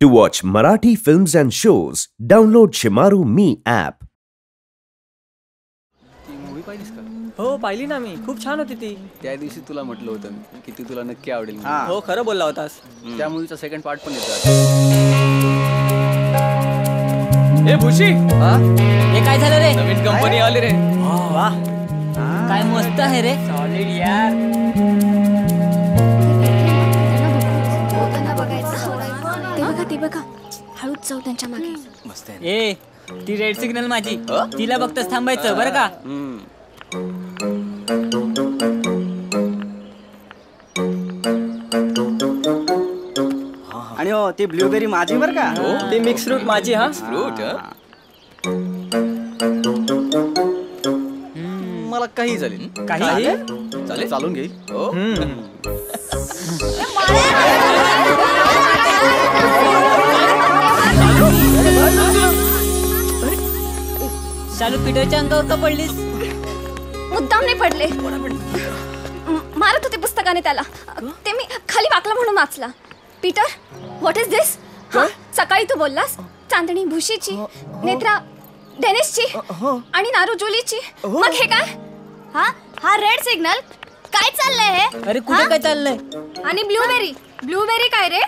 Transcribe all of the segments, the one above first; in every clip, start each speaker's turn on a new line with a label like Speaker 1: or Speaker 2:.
Speaker 1: To watch Marathi films and shows, download Shimaru Me app.
Speaker 2: ती movie पाहिलीस का
Speaker 3: हो पाहिली ना मी. खूप छान होती ती.
Speaker 2: त्या दिवशी तुला म्हटलं होतं मी की ती तुला नक्की आवडेल म्हणून.
Speaker 3: हो. खरं बोलला होतास.
Speaker 2: त्या मूवीचा सेकंड पार्ट पण येतो.
Speaker 4: ए भुशी
Speaker 5: हे? काय झालं रे?
Speaker 4: नवीन कंपनी आली रे.
Speaker 3: वा.
Speaker 5: काय मस्त आहे रे.
Speaker 3: सॉलिड यार.
Speaker 6: बघा ते बघा हळूच जाऊ त्यांच्या मागे.
Speaker 2: मस्त आहे
Speaker 5: ए ती रेड सिग्नल माझी. तिला बघतच थांबायचं बरं का?
Speaker 7: आणि हो ती ब्लूबेरी माझी बर का?
Speaker 3: ती मिक्स फ्रूट माझी हा?
Speaker 4: फ्रूट
Speaker 2: मला काही झाली.
Speaker 3: काही?
Speaker 2: चालेल. चालून घे
Speaker 4: हो.
Speaker 5: चालू पीटरच्या अंगावर का पडलीस?
Speaker 6: मुद्दाम नाही पडले. म- मारत होते पुस्तकाने त्याला. ते मी खाली वाकला म्हणून वाचला. पीटर व्हॉट इज दिस सकाळी तू बोललास. चांदणी भुशीची नेत्रा डेनिसची आणि नारू जुलीची. मग हे काय? हा हा रेड सिग्नल काय चाललंय हे?
Speaker 5: अरे कुठे काय चाललंय?
Speaker 6: आणि ब्लूबेरी ब्लूबेरी काय रे?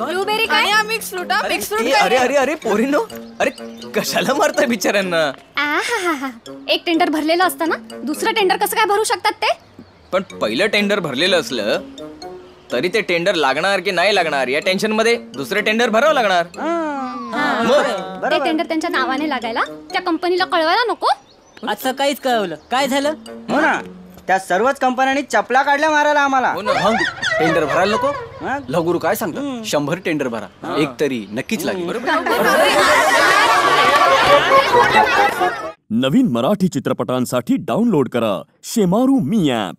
Speaker 6: ब्लूबेरी काय? मिक्स फ्रूट मिक्स
Speaker 4: ए, अरे अरे अरे पोरीनो अरे कशाला मारताय बिचाऱ्यांना?
Speaker 6: आहाहाहा. एक टेंडर भरलेलं असतं ना? दुसरं टेंडर कसं काय भरू शकतात ते?
Speaker 4: पण पहिलं टेंडर भरलेलं असलं तरी ते टेंडर लागणार की नाही लागणार? या टेन्शनमध्ये दुसरं टेंडर भरावं लागणार. मग?
Speaker 6: ते टेंडर त्यांच्या नावाने लागायला त्या कंपनीला कळवायला नको?
Speaker 5: आज सकाळीच कळवलं. काय झालं?
Speaker 7: हो ना. त्या सर्वच कंपन्यांनी चपला काढल्या मारायला आम्हाला.
Speaker 4: हो ना.
Speaker 2: टेंडर भरायला नको? लवगुरु काय सांगतो? शंभर टेंडर भरा. एक तरी नक्कीच लागेल
Speaker 8: नवीन मराठी चित्रपटांसाठी डाउनलोड करा शेमारू मी ॲप.